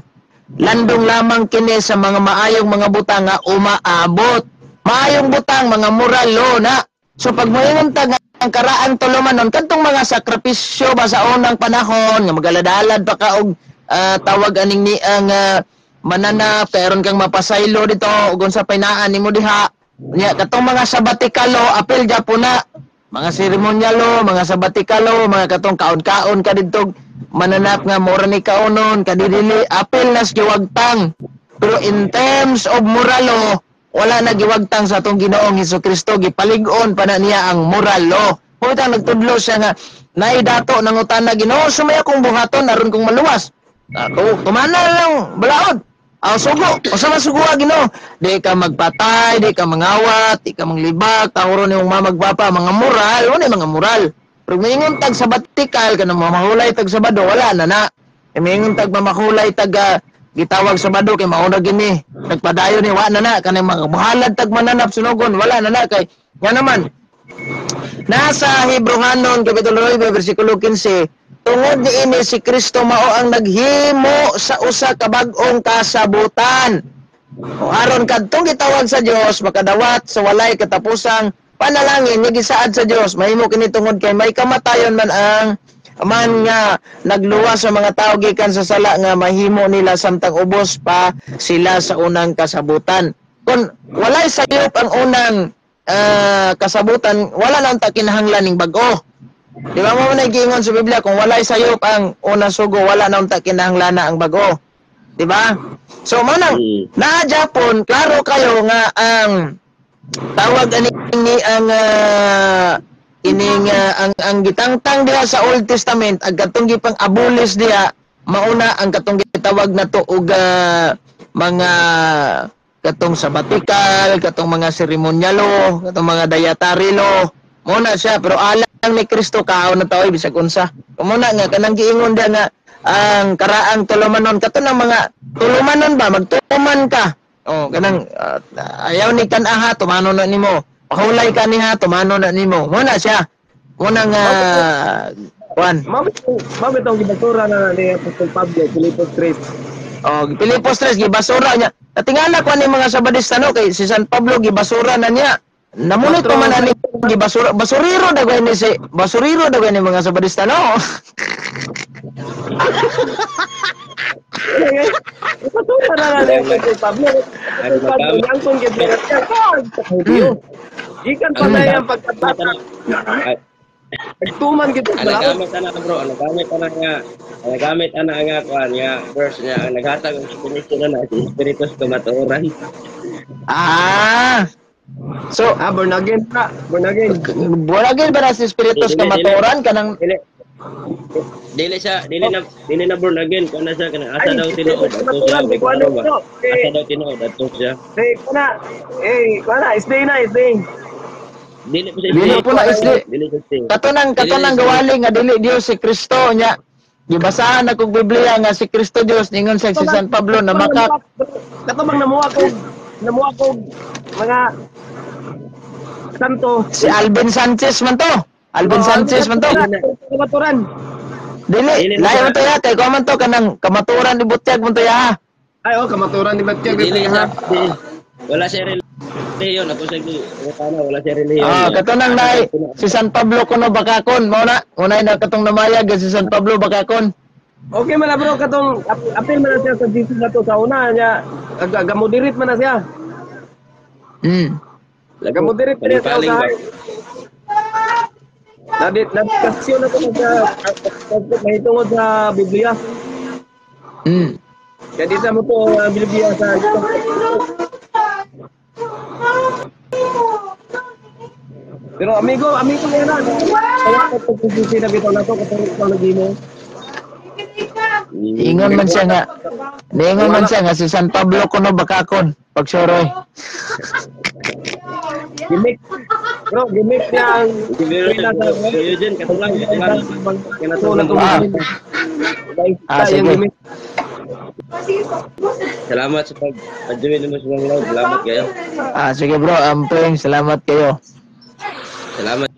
Landong lamang kini sa mga maayong mga butang nga umaabot. Maayong butang mga moral na. So pag nga ang karaang tulumanon kantong mga sakripisyo ba sa unang panahon nga magaladalad pa ka og ah, tawag aning ni ang ah, mananap kayron kang mapasaylo dito ug unsa pay naa nimo diha nya katong mga sabatikalo apil gyapon na mga seremonyalo mga sabatikalo mga katong kaon-kaon ka dito mananap nga mura ni kaonon kadidili apil nas giwagtang. Pero in terms of moralo wala na giwagtang sa atong Ginoong Hesus Kristo gipalig-on pa na niya ang moral law Putang nagtudlo siya nga naidato nang utana Ginoo sumaya kong buhaton aron kong maluwas. Ako tumana lang balaod. Aw sugo, usa man sugo Ginoo. Di ka magpatay, di ka mangawat, di ka manglibak, tawron imong mamagpapa, mga moral, wala mga moral. Pero ngayon tag sa batikal ka na mamahulay tag sabado, wala na na. Imingon tag mamakulay tag ah, gitawag sa bado kay mauna gini. Nagpadayon ni wa na na kanang mga tag mananap sunugon wala na na kay nga naman Nasa Hebrewanon Kapitulo 9 versikulo 15 tungod niini si Kristo mao ang naghimo sa usa ka bag-ong kasabutan. O aron kadtong gitawag sa Dios makadawat sa walay katapusang panalangin nga gisaad sa Dios mahimo kini tungod kay may kamatayon man ang man nga nagluwas sa mga tao gikan sa sala nga mahimo nila samtang ubos pa sila sa unang kasabutan. Kung walay sayop ang unang ah, kasabutan, wala lang ta kinahanglan ning bag-o. Di ba mo man giingon sa Biblia kung walay sayop ang unang sugo, wala na ta kinahanglan na ang bag-o. Di ba? So mo nang Mm. na Japon, klaro kayo nga ang tawag ani ni ang ah, ining ah, ang ang gitangtang diha sa Old Testament ag katong gipang abolish diha mauna ang katong gitawag na to og ah, mga katong sabatikal, katong mga seremonyalo, katong mga dietary. Muna siya pero alang ni Kristo kao na tao bisag unsa. Muna nga kanang giingon dia nga ang karaang tulumanon kato ng mga tulumanon ba magtuman ka. Oh, kanang ah, ayaw ni kan aha tumano na nimo. Pahulay ka niha tumano na nimo. Muna siya. Muna nga kuan. Mabit mabit ang gibasura na ni Apostol Pablo, Filipos 3. Oh, Pilipos 3 gibasura niya. Natingala ko ni mga sabadista no kay si San Pablo gibasura na niya. Namunot pa man ani gibasura basuriro daw ni si basuriro daw ni mga sabadista no. Gibasura na na Apostol Pablo. Apostol Pablo, yang kung gibasura siya. Gikan pa na yung pagkatata. Nagtuman lahat. nagamit ana bro, nagamit ana nga, nagamit ana nga kuan nga verse niya, naghatag ang definition na si Espiritus kamatuoran. Ah. So, Ah, born again na. Born again. Bulagin ba na si Spiritus Dili, dili, kamaturan kanang Dili siya, dili na dili na born again kung na siya kanang asa Ay, daw tinuod ato siya di ko ano, ba? Eh. Asa daw tinuod ato siya. Eh, kuna. Eh, kuna. Stay na, stay. Dili po siya. Dili po na isli. Dili siya. katunang katunang gawali nga dili Dios si Kristo nya. Gibasahan na kog Biblia nga si Kristo Dios ningon sa si San Pablo na makap Katubang namuha ko, namuha ko mga santo. si Alvin Sanchez man to. Alvin Sanchez man to. Kamaturan. Dili, layo man to ya kay ko man to kanang kamaturan ni butyag man to ya. Ay, oh, kamaturan ni Batya. Dili. Dili. Wala siya relihiyon. Ako siya ano, wala siya relihiyon. Ah, katunang nay si San Pablo kuno bakakon mo na. Unay na katong namayag si San Pablo bakakon. Okay man bro, katong ap- apil man na siya sa Jesus na to sa una niya. Gamudirit man na siya. Hmm. Gamudirit man na siya Palipaling sa? Nadit, nadikasyon na ko sa pagkat mahitungod sa Biblia. Hmm. Kaya di sa mo to ang Biblia sa Pero amigo, amigo yan na. Kaya ko pag sisi na bitaw na to kapag ikaw nag-imo. Ingon man siya nga. Niingon man siya nga si San Pablo kuno bakakon. Pagsoroy. Gimik. Bro, gimik niya ang Eugene, katulang, katulang. Kinatulan ko. Ah. Ah, sige. Salamat sa pag pag-join mo sa mga live. Salamat kayo. Ah, sige bro, amping, salamat kayo. Salamat.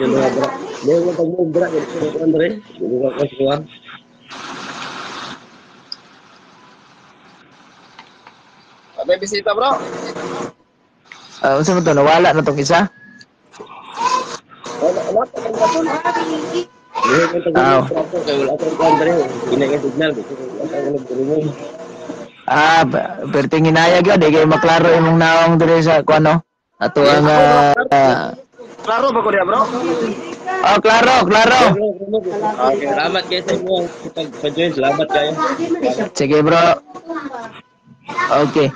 Mga bra. Yung mga pag-move mga Andre. Mga kasuwa. May bisita bro. Ah, unsa man to nawala na tong isa? Yung mga Ah. pag-move Kaya wala akong Andre. Hindi nga signal. Wala akong nag-remove. Ah, ba- perting hinayag yun, di kayo maklaro imong naong dire sa kuano. Ato ang ah, ah, Klaro ba ko niya bro? Oh, klaro, klaro. Salamat kayo sa inyo. Sa pag- pag-join. Salamat kayo. Sige bro. Okay.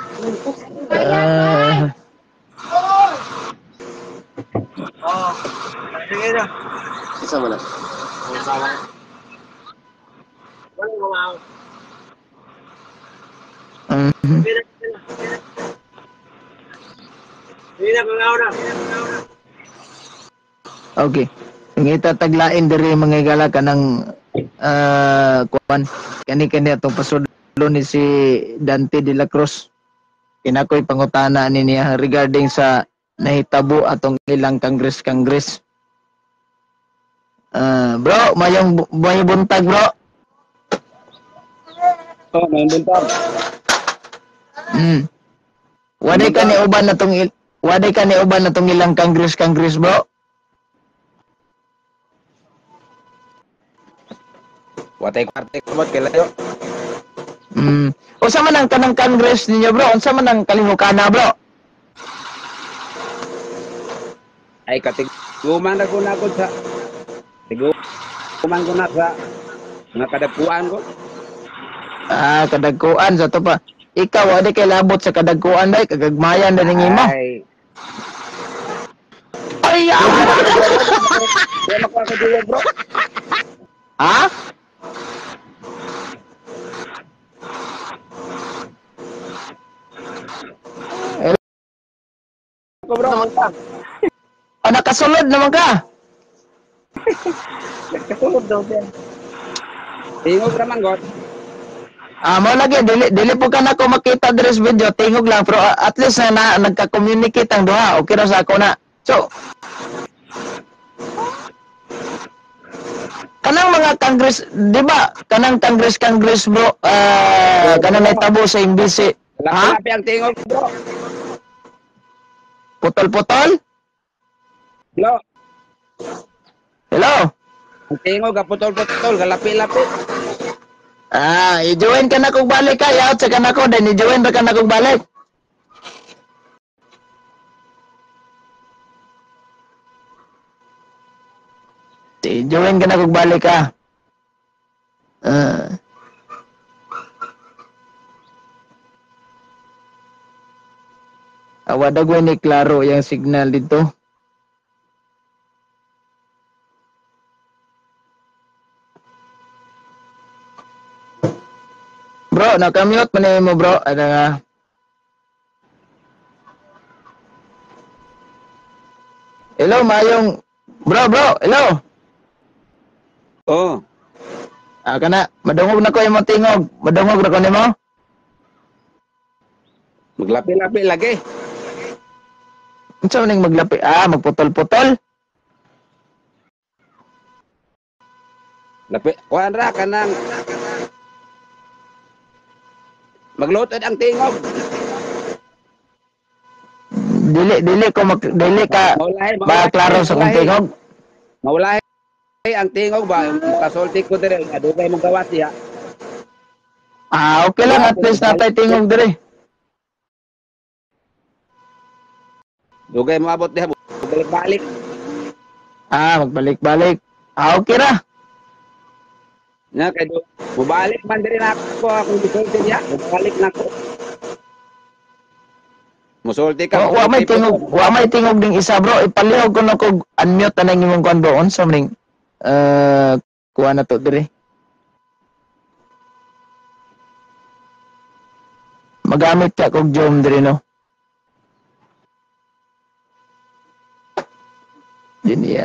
Ah, Sige na. Isa mo na. mhm. Sige na, pangaw na. Okay. Ngita taglain diri mga igala kanang uh, kuan kani kani atong pasulo ni si Dante de la Cruz kinakoy pangutana ni niya regarding sa nahitabo atong ilang kangres kangres Ah, bro mayong may buntag bro. Oh, may buntag. mm waday ka ni uban natong il- waday ka ni uban natong ilang kangres kangres bro. Watay kwarte ko ba kailayo? mm unsa man ang kanang kangres ninyo bro? Unsa man ang kalihokana bro Ay katiguman na ko na ko sa Tiguman ko na sa mga kadagkuan ko. Ah, kadagkuan sa to pa. Ikaw adi kay labot sa kadagkuan day kagagmayan din ning imo. Ay, Ay! ah! wala ko ako duwa bro. Ha? Bro, mangka. Ah, nakasulod naman ka. Kasulod daw siya. Tingog naman god. Ah, mo lagi dili dili po ka na ko makita dress video tingog lang pero at least na, na nagka-communicate ang duha okay ra sa ako na. So Kanang mga congress, di ba? Kanang congress congress bro, ah kanang nahitabo sa imbisi. Ha? Lapi-lapi ang tingog bro. Putol-putol? Bro, Hello? ang tingog kaputol-putol, galapi-lapi. Ah, i-join ka na kog balik ka, yaot sa kanako, then i-join ra ka na kog balik. I-join ka na kog balik ka. Ah. Awad ako ni klaro yung signal dito. Bro, nakamute pa na mo bro. Ano nga? Hello, mayong... Bro, bro, hello. Oh, Ah, kana, madungog na ko yung tingog. Madungog na ko nimo. maglapi-lapi lagi. Unsa man ning maglapi? Ah, magputol-putol. Lapi, kuhan ra ka ng... Maglutod ang tingog. Dili dili ko mag, dili ka Maulahi, ba klaro sa maulahi. tingog. Maulahi ang tingog ba? Kasulti ko dire, adugay mong gawas diha. Ah, okay lang at least natay tingog dire. Dugay mo abot diha, balik-balik. Ah, magbalik-balik. Ah, okay ra. Na kay do, man diri na ako akong gisulti niya, mubalik na ako. Musulti ka. Wa, wa may tingog, wa may tingog ding isa bro. Ipalihog ko na kog unmute na imong bro. Unsa man ning eh kuha na to dire. Magamit ka kog Zoom dire no. Dini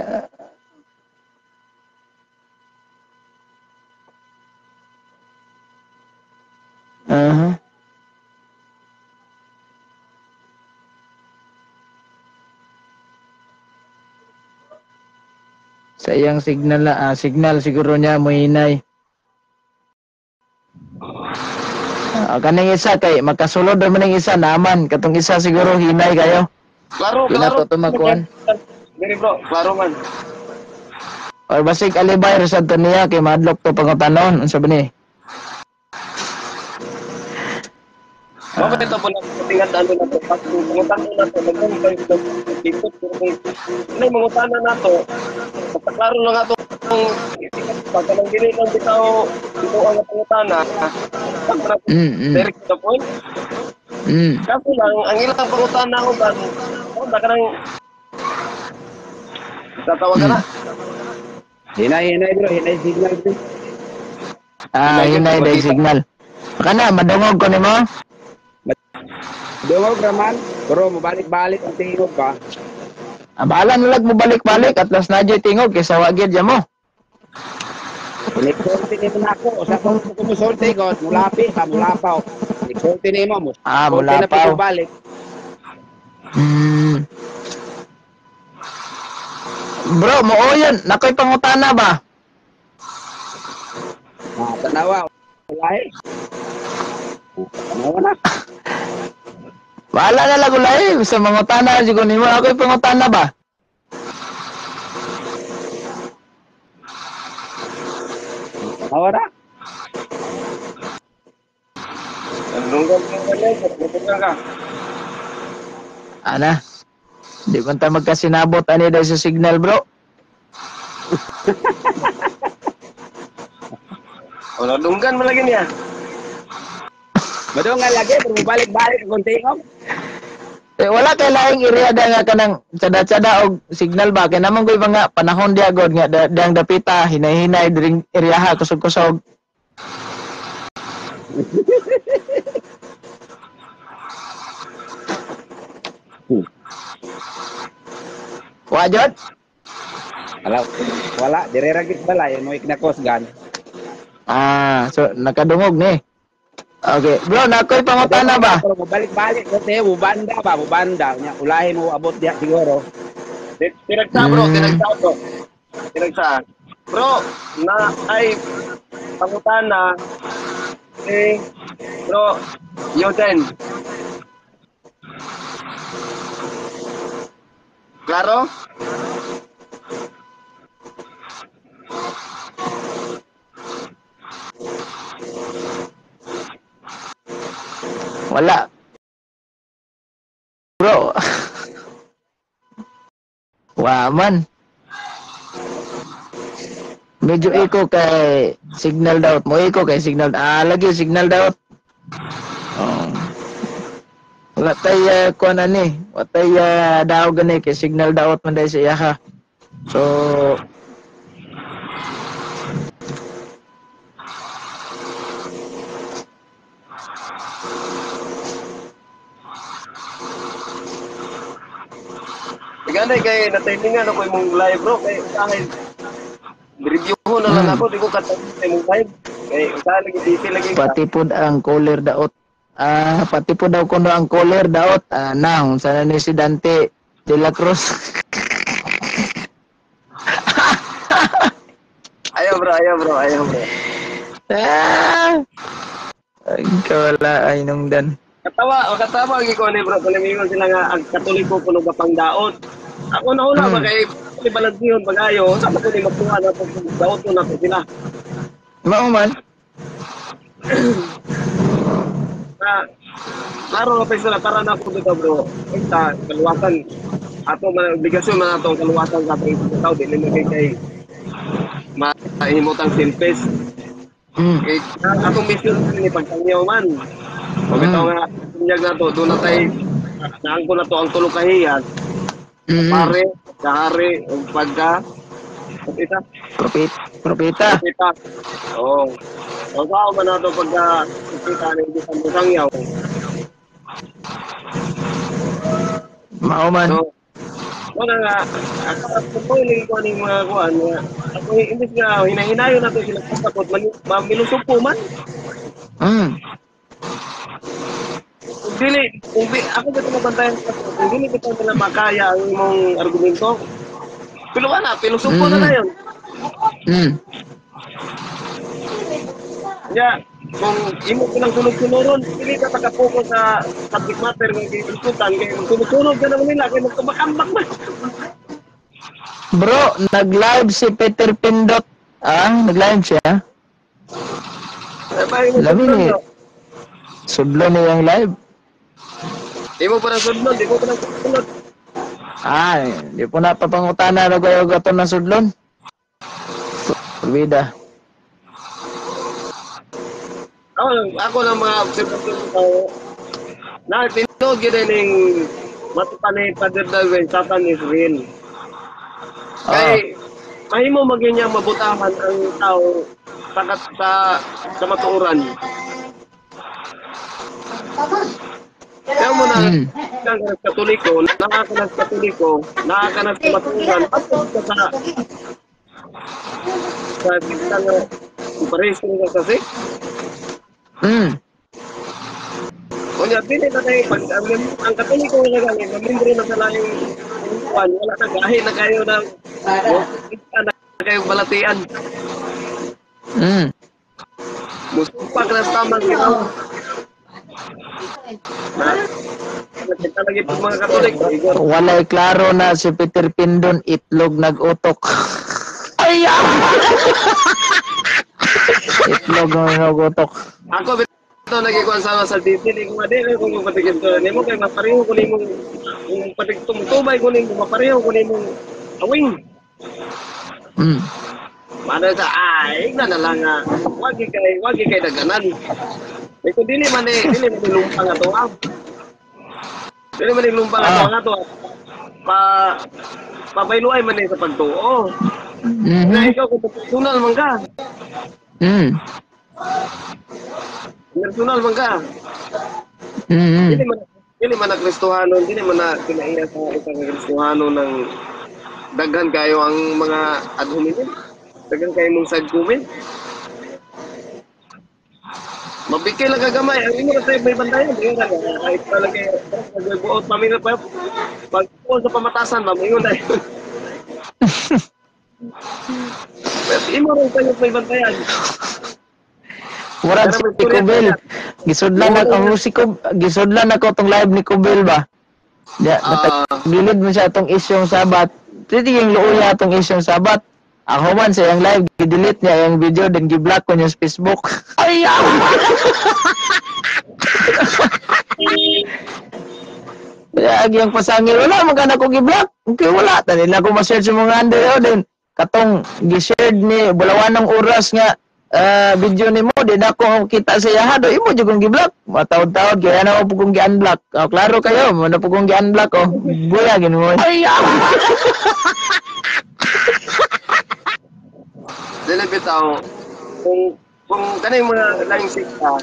Sa iyang signal na, ah, signal siguro niya mo hinay. Ah, kaning isa kay makasulod man ning isa naman katong isa siguro hinay kayo. Klaro, Di na to. Diri bro, klaro man. Or basig alibay ra to niya kay madlok to pangutanon unsa ba ni? Bakit ito po lang tingad ano na to? Pag mangutan na to, kayo ito. Dito, may mangutana na to. Pagkaklaro lang ato kung pag anong dili lang bitaw ito ang pangutana. Pag na Mm. mm, direct to the point. Mm. Kaso lang, ang ilang pangutana ko ba, oh, baka nang tatawa ka na. Hinay, hinay bro, hinay signal bro. Ah, hinay day signal. Kana madungog ko nimo. Dungog raman, bro, mabalik-balik ang tingog ka. Ah, bahala na lang mo balik-balik at las na tingog kay sa wagid ya mo. Nagsulti ni mo na ako. Sa kung kumusulti ko, mulapi pa, mulapaw. Nagsulti ni mo. Ah, Sulti na mulapaw. pa balik. Hmm. Bro, mo yun. Nakoy pangutana ba? Ah, tanawa. Wala eh. Tanawa na. Wala na lang ulay. Sa mangutana, siguro nimo. Ako'y pangutana ba? Nandunggan ka. Ana? Di man tayo magkasinabot ani dahil sa signal, bro. O, nandunggan mo lagi niya. Bato nga lagi, pero balik-balik kung tingom. Eh, wala kay laing area da nga kanang tsada-tsada og signal ba kay naman koy mga panahon di agad nga da, dang dapita hinay-hinay diring area ha kusog-kusog. Wa jud? Wala, wala. Dire ragit bala, yun mo iknakos gan. Ah, so nakadungog ni. Okay, bro, nakoy pangutana ba? Balik-balik kasi bubanda ba, bubanda. Nya ulahin mo abot diya siguro. Ti- Tinagsa bro, Mm. tinagsa bro. Tinagsa. Bro, na ay pangutana eh bro, Yoten. Klaro? Wala. Bro. Waman. Medyo echo kay signal daw. Mo echo kay signal. Ah, lagi signal daw. Oh. Wala tay uh, kuan ani. Wala tay uh, daw gani kay signal daw man dahil sa iya ha. So Tigana kay natiningan ako imong live bro kay usahay review ko na lang Hmm. ako di ko sa imong live. Kay usahay lagi busy lagi pati pud ang caller daot. Ah, pati pud daw kuno ang caller daot. Ah, nang sana ni si Dante de la Cruz. Ayaw bro, ayaw bro, ayaw bro. ah! Ay, kawala ay nung dan. Katawa, o katawa ang ikaw ni bro, kalimingon sila nga ang katoliko kuno ba pang daot. Ako na una Hmm. ba kay ni balantiyon pag-ayo, sa ko ni magtuwa na pag daot ko na to sila. Mao man. Na klaro na sila tara na po dito bro. Ita kaluwasan ato obligasyon man ato ang kaluwasan sa ating tao dili mo kay kay mahimutang silpes. Mm. Kay ang atong mission ni pagtangyaw man. Kung ito nga tinyag na to, doon na tayo naangko na to ang tulong kahiyas. Mm. Pare, kahari, pagka, at isa, Propet, propeta. kita. Oo. O sao man na to pagka kita na hindi sa musangyaw. Mao man. So, wala nga, ako po yung ko ng mga kuhan, nga, ako imbis nga, hinahinayo na to sila kapot, mamilusog po man. Mm. Dili, kung di, ako dito mabantayan sa kung dili kita nila makaya ang imong argumento, piluwa na, pilusog po na na yun. Mm. Kaya, kung imo silang sunod-sunuron, hindi ka makapokus sa subject matter ng diskutan, kaya sunod-sunod ka naman nila, kaya magkabakambak ba? Bro, nag-live si Peter Pindot. Ah, nag-live siya. Labi sunod, Sublo niya yung live. Di mo pa na sunod, di mo pa na sunod. Ah, di po na papangutana na kayo gato ng sudlon. Bida. Ako, ako lang mga observation ko, na tinod yun ng matupan ni Father Darwin, Satan is real. Kay, mahimo maging niya mabutahan ang tao sa, sa, sa matuuran. Kaya mo na, Mm. kang ka katoliko, nakaka ng katoliko, nakaka ng matuuran, at ka sa sa ipares ko sa kasi. Mm. Kunya dili na tayo pag ang, ang katoliko nga gani, mamindro na sa laing kuan, wala na gahi na kayo ng na kayo balatian. Mm. Musupag na sa tamang ginawa. Walay klaro na si Peter Pindon itlog nag-utok. Ay! ah! itlog nag-utok. Ako bito nagikuan sama sa titil ko dili ko patigil ko nimo kay mapareho ko nimo yung patig tumutubay ko nimo mapareho ko nimo awing. Mm. Mana sa ay na na lang nga wagi kay wagi kay daganan. Kay ko dili man eh dili man lumpang ato ah. Dili man lumpang ato Ah. nga to. Pa pabayloay man eh sa pagtuo. Mhm. Na ikaw kung personal man ka. Mm. Personal man ka. Mhm. Dili man dili man na dili man na kinaiya sa isang Kristohanon ng daghan kayo ang mga ad hominem. Daghan kayo mong side Mabikay lang kagamay. Ang imo na tayo may bandayan. Yung nga, kahit talaga nagbuot mamina pa. Pag sa pamatasan, mamingon na yun. Pero imo rin tayo may bantayan. Murag si Kubel. Gisudlan na ang si Kub, gisudlan ako tong live ni Kubel ba. Ya, Ah. gilid mo siya tong isyong sabat. Pwede yung luuya tong isyong sabat. Ako man sa yung live, gidelete niya yung video, then gi-block ko niya sa Facebook. Ay, ah! Kaya agi ang pasangil, wala man ka na ko gi-block. Okay, wala. Tani na ko ma-search yung mga under yun din. Katong gi-shared ni bulawan ng oras nga ah, video ni mo, din ako kita sa yaha do, imo jud kong gi-block. Matawad-tawad kaya na mo po kong gi-unblock. Oh, klaro kayo, mo na po kong gi-unblock oh. Buya gini mo. Ay! Dili bitaw kung kung kanay mga laing sikta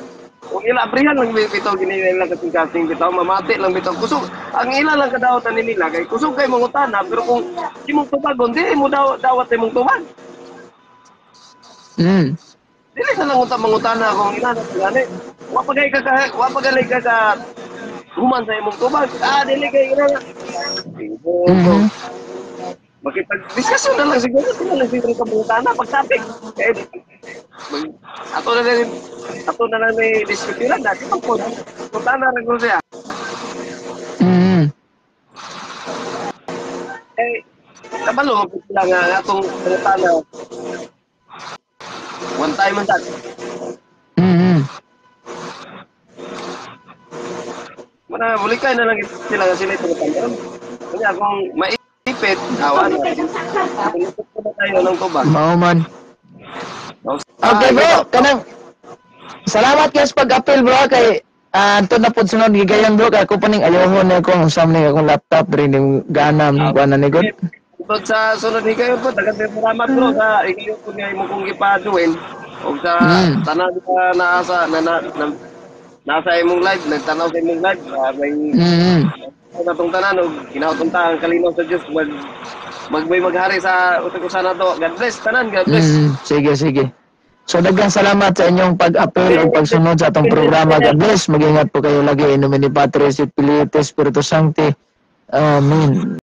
kung ila abrihan lang bitaw gini lang kasing kasing bitaw mamati lang bitaw. Kusog ang ila lang kadawatan ni nila kay kusog kay mangutana pero kung imong tubagon dili mo daw dawat imong tubag. Mm. dili na lang unta mangutana kung ila na gani. Wa pa kay ka wa pa galay ka ka human sa imong tubag. Ah dili kay ila. Na Mhm. Makipag-discussion na lang siguro. Ito na lang siguro sa mga na pag-topic. Eh, ato na lang, ato na lang may diskutiran na. Ito po, punta na rin ko siya. Mm. Eh, mapit sila nga nga itong punta na. One time man that. Mm. Mana, bulikay na lang sila nga sila ito na Kanya, kung maipit, awan ko na tayo ng tubag. Mao man. Ah, Okay bro, kanang Salamat sa pag-appeal bro kay ah uh, na pud sunod gigayon bro kay ako pa ning ayohon na akong usam ni akong laptop rin yung ganam Ah, kuan na ni god. Tungkol sa sunod ni kayo po, dagan tayo salamat bro sa ikayo po niya mo kong ipaduin. O sa Mm. tanan na naasa na, na, na, nasa imong live, nagtanaw sa imong live, uh, may Mm. na tong tanan og kinautong ang kalinaw sa Dios mag magbay maghari sa utok sana to. God bless tanan, God bless. Mm. Sige sige. So daghang salamat sa inyong pag-appeal o pagsunod sa atong programa. God bless. Mag-ingat po kayo lagi. In nomine ni Patris Spiritus Sancti. Amen.